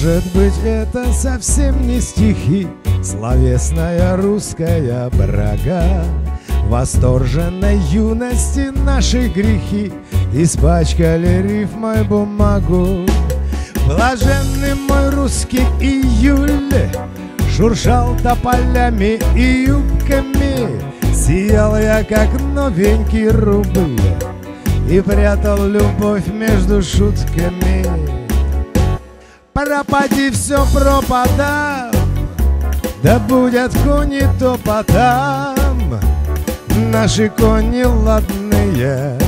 Может быть, это совсем не стихи, Словесная русская брага. Восторженной юности наши грехи Испачкали рифмой бумагу. Блаженный мой русский июль Шуршал тополями и юбками Сиял я, как новенький рубль И прятал любовь между шутками Пропади все пропадам. Да будет кони топотам Наши кони ладные.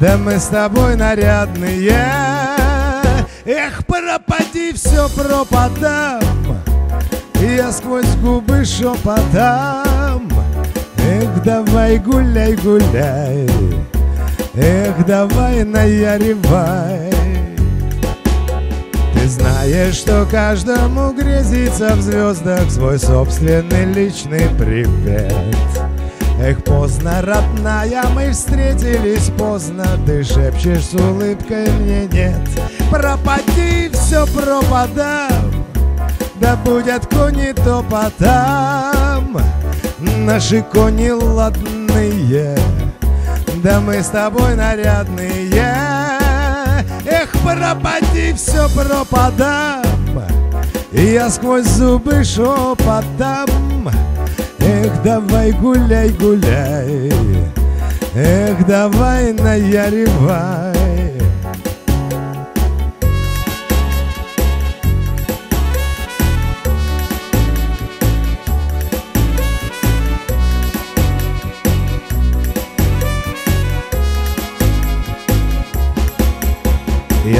Да мы с тобой нарядные. Эх, пропади все пропадам. Я сквозь губы шепотам Эх, давай гуляй, гуляй. Эх, давай наяревай Ты знаешь, что каждому грезится в звездах Свой собственный личный привет. Эх, поздно, родная, мы встретились поздно Ты шепчешь с улыбкой мне нет Пропади, все пропадам Да будет кони топотам. Наши кони ладные Да мы с тобой нарядные пропади, все пропадам. Я сквозь зубы шепотам Эх, давай гуляй, гуляй. Эх, давай наяревай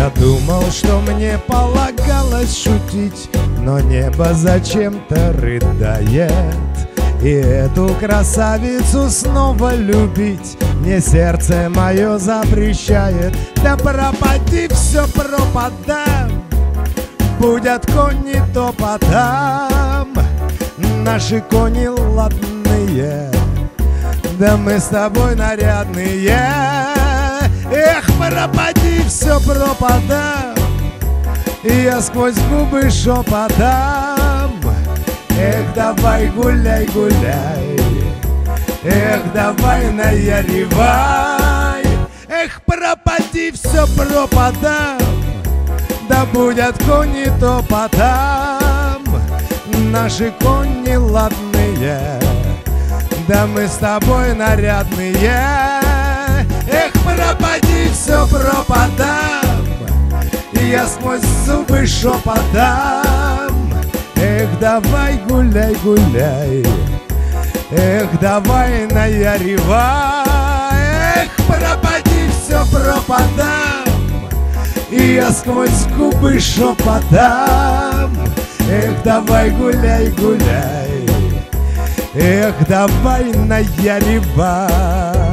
Я думал, что мне полагалось шутить Но небо зачем-то рыдает. И эту красавицу снова любить Мне сердце мое запрещает. Да пропади все пропадам. Будет кони топотам Наши кони ладные. Да мы с тобой нарядные Эх, пропади, все пропадам. Я сквозь губы шепотам Эх, давай гуляй, гуляй. Эх, давай наяревай Эх, пропади, все пропадам. Да будет кони топотам Наши кони ладные. Да мы с тобой нарядные. Эх, пропади, все пропадам Я сквозь зубы шепотам Эх, давай гуляй, гуляй Эх, давай наяревай Эх, пропади, все пропадам Я сквозь губы шепотам Эх, давай гуляй, гуляй Эх, давай наяревай